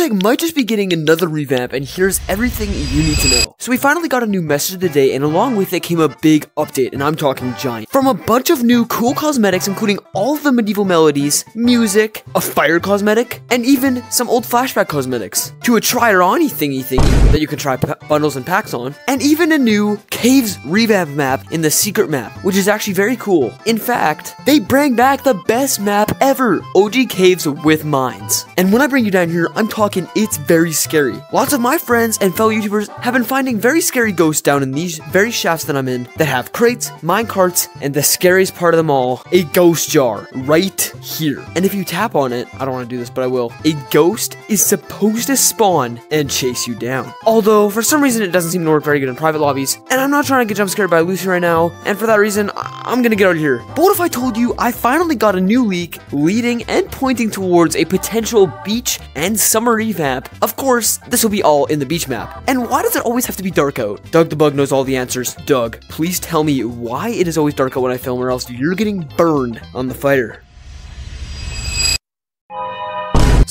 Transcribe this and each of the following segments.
Tag might just be getting another revamp, and here's everything you need to know. So we finally got a new message of the day, and along with it came a big update, and I'm talking giant. From a bunch of new cool cosmetics, including all of the medieval melodies, music, a fire cosmetic, and even some old flashback cosmetics, to a try or on thingy thingy that you can try bundles and packs on, and even a new caves revamp map in the secret map, which is actually very cool. In fact, they bring back the best map ever, OG Caves with Mines. And when I bring you down here, I'm talking it's very scary. Lots of my friends and fellow YouTubers have been finding very scary ghosts down in these very shafts that I'm in that have crates, mine carts, and the scariest part of them all, a ghost jar right here. And if you tap on it, I don't want to do this, but I will, a ghost is supposed to spawn and chase you down. Although, for some reason, it doesn't seem to work very good in private lobbies, and I'm not trying to get jump scared by Lucy right now, and for that reason, I'm gonna get out of here. But what if I told you I finally got a new leak leading and pointing towards a potential beach and summer revamp? Of course, this will be all in the beach map. And why does it always have to be dark out? Doug the Bug knows all the answers. Doug, please tell me why it is always dark out when I film or else you're getting burned on the fire.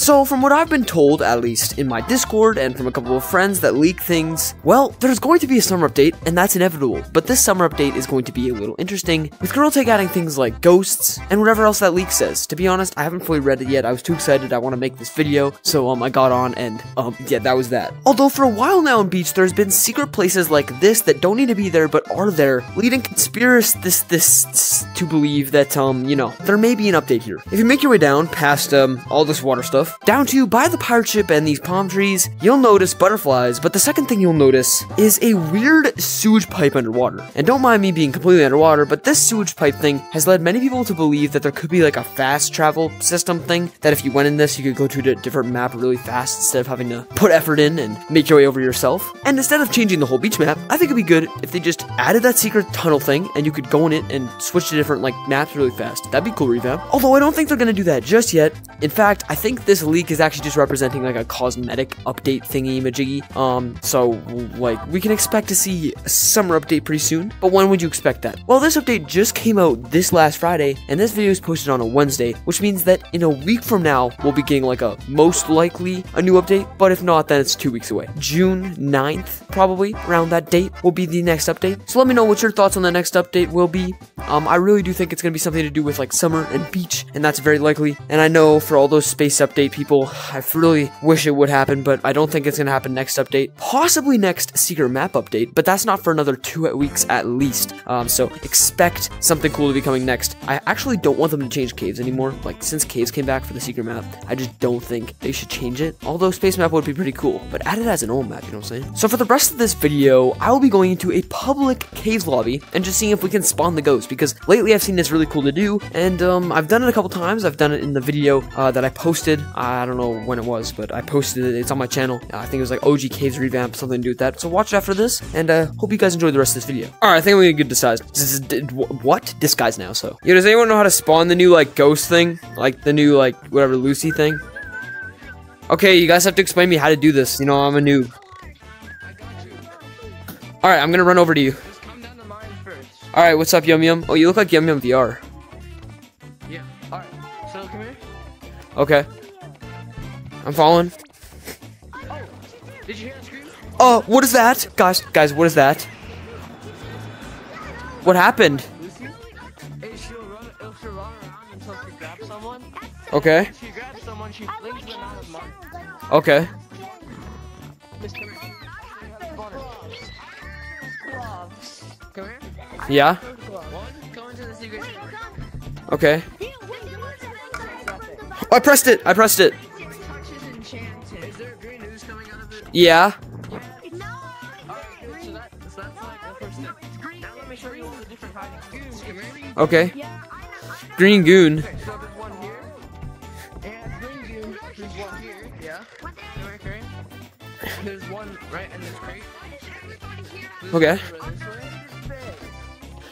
So, from what I've been told, at least in my Discord and from a couple of friends that leak things, well, there's going to be a summer update, and that's inevitable. But this summer update is going to be a little interesting, with Gorilla Tag adding things like ghosts and whatever else that leak says. To be honest, I haven't fully read it yet. I was too excited. I want to make this video, so um, I got on, and um, yeah, that was that. Although for a while now in Beach, there's been secret places like this that don't need to be there but are there, leading conspiracists this this to believe that um, you know, there may be an update here. If you make your way down past um all this water stuff down to by the pirate ship and these palm trees, you'll notice butterflies, but the second thing you'll notice is a weird sewage pipe underwater. And don't mind me being completely underwater, but this sewage pipe thing has led many people to believe that there could be like a fast travel system thing, that if you went in this, you could go to a different map really fast instead of having to put effort in and make your way over yourself. And instead of changing the whole beach map, I think it'd be good if they just added that secret tunnel thing and you could go in it and switch to different like maps really fast. That'd be cool revamp. Although I don't think they're gonna do that just yet. In fact, I think this leak is actually just representing like a cosmetic update thingy majiggy. Um, so like we can expect to see a summer update pretty soon. But when would you expect that? Well, this update just came out this last Friday, and this video is posted on a Wednesday, which means that in a week from now, we'll be getting like a most likely a new update. But if not, then it's two weeks away. June 9th, probably around that date, will be the next update. So let me know what your thoughts on the next update will be. Um, I really do think it's gonna be something to do with like summer and beach, and that's very likely. And I know for all those space update people, I really wish it would happen, but I don't think it's gonna happen next update. Possibly next secret map update, but that's not for another two weeks at least. Um, so expect something cool to be coming next. I actually don't want them to change caves anymore. Like since caves came back for the secret map, I just don't think they should change it. Although space map would be pretty cool, but add it as an old map, you know what I'm saying? So for the rest of this video, I will be going into a public caves lobby and just seeing if we can spawn the ghost because lately I've seen this really cool to do and um, I've done it a couple times. I've done it in the video uh, that I posted. I don't know when it was, but I posted it. It's on my channel. I think it was like OG Caves Revamp, something to do with that. So watch it after this, and uh, hope you guys enjoy the rest of this video. All right, I think I'm gonna get disguise. What? Disguise now, so. Yo, does anyone know how to spawn the new, like, ghost thing? Like, the new, like, whatever, Lucy thing? Okay, you guys have to explain me how to do this. You know, I'm a noob. Alright, I'm gonna run over to you. Alright, what's up, Yum Yum? Oh, you look like Yum Yum VR. Yeah, alright. So, come here. Okay. I'm following. Oh, did you hear a scream? Oh, what is that? Guys, guys, what is that? What happened? Lucy? Hey, she'll run, she'll run around until she grabs someone. Okay, When she grabs someone, she flings them out of mine. okay. Miss, come here. Come here. Yeah, One, go into the secret. okay. Oh, I pressed it, I pressed it. Here. Okay. Green goon. Okay, there's one. Yeah. Right. Okay.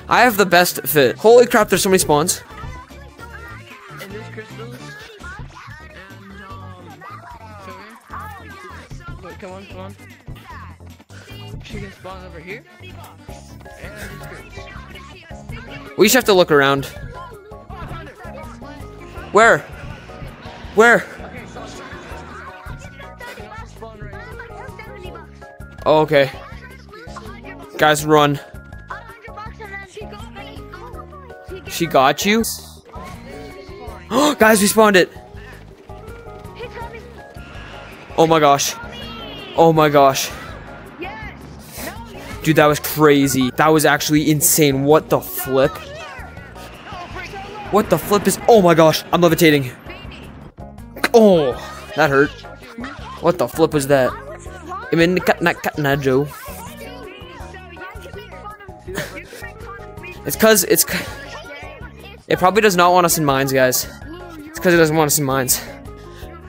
I have the best fit. Holy crap, there's so many spawns. Come on, come on. She can spawn over here. And. We just have to look around. Where? Where? Okay, Oh, okay. Guys, run. She got you? Guys, we spawned it. Oh my gosh. Oh my gosh. Dude, that was crazy. That was actually insane. What the flip? What the flip is- Oh my gosh, I'm levitating. Oh, that hurt. What the flip was that? I mean, not Joe. It's cause it's. It probably does not want us in mines, guys. It's because it doesn't want us in mines.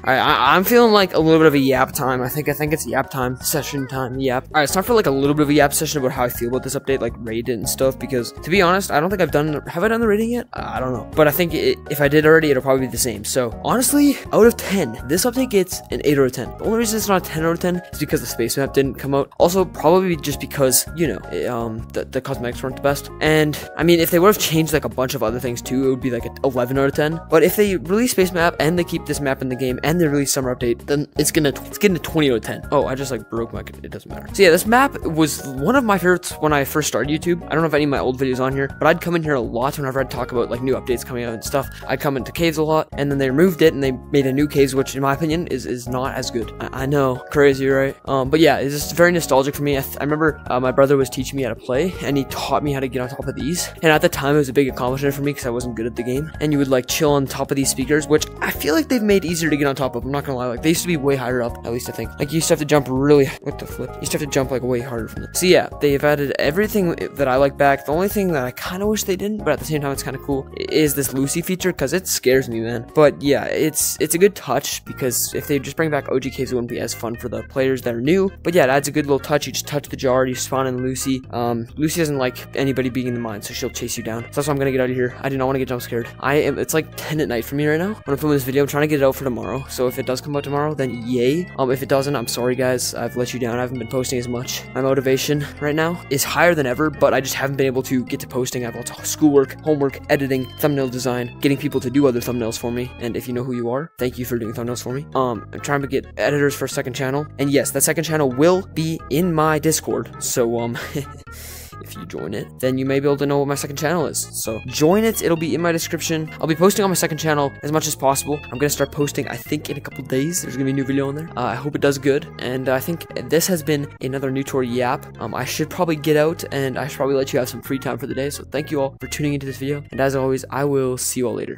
Alright, I am feeling like a little bit of a yap time. I think I think it's yap time, session time, yap. Alright, it's time for like a little bit of a yap session about how I feel about this update, like rate it and stuff. Because to be honest, I don't think I've done. Have I done the rating yet? I don't know. But I think it, if I did already, it'll probably be the same. So honestly, out of 10, this update gets an 8 out of 10. The only reason it's not a 10 out of 10 is because the space map didn't come out. Also, probably just because you know, it, um, the, the cosmetics weren't the best. And I mean, if they would have changed like a bunch of other things too, it would be like an 11 out of 10. But if they release space map and they keep this map in the game and they release summer update then it's gonna it's getting a 20 out of 10. Oh, I just like broke my it doesn't matter. So yeah, this map was one of my favorites when I first started YouTube. I don't know if any of my old videos on here, but I'd come in here a lot whenever I'd talk about like new updates coming out and stuff. I'd come into caves a lot, and then they removed it and they made a new caves, which in my opinion is is not as good. I, I know, crazy, right? Um, but yeah, it's just very nostalgic for me. I, I remember uh, my brother was teaching me how to play, and he taught me how to get on top of these. And at the time, it was a big accomplishment for me because I wasn't good at the game. And you would like chill on top of these speakers, which I feel like they've made easier to get on top of. I'm not gonna lie, like they used to be way higher up at least I think. Like, you used to have to jump really, what the flip? You used to have to jump, like, way harder from it. So yeah, they've added everything that I like back. The only thing that I kind of wish they didn't, but at the same time, it's kind of cool, is this Lucy feature, because it scares me, man. But yeah, it's it's a good touch, because if they just bring back OG caves, it wouldn't be as fun for the players that are new. But yeah, it adds a good little touch. You just touch the jar, you spawn in Lucy. Um, Lucy doesn't like anybody being in the mine, so she'll chase you down. So that's why I'm gonna get out of here. I do not want to get jump scared. I am, it's like 10 at night for me right now. When I'm filming this video, I'm trying to get it out for tomorrow. So if it does come out tomorrow, then yay. Um, if it doesn't, I'm sorry guys, I've let you down. I haven't been posting as much. My motivation right now is higher than ever, but I just haven't been able to get to posting. I have lots schoolwork, homework, editing, thumbnail design, getting people to do other thumbnails for me. And if you know who you are, thank you for doing thumbnails for me. Um, I'm trying to get editors for a second channel. And yes, that second channel will be in my Discord. So, um... if you join it, then you may be able to know what my second channel is. So join it. It'll be in my description. I'll be posting on my second channel as much as possible. I'm gonna start posting, I think, in a couple days. There's gonna be a new video on there. Uh, I hope it does good. And I think this has been another Neutor yap. Um, I should probably get out and I should probably let you have some free time for the day. So thank you all for tuning into this video. And as always, I will see you all later.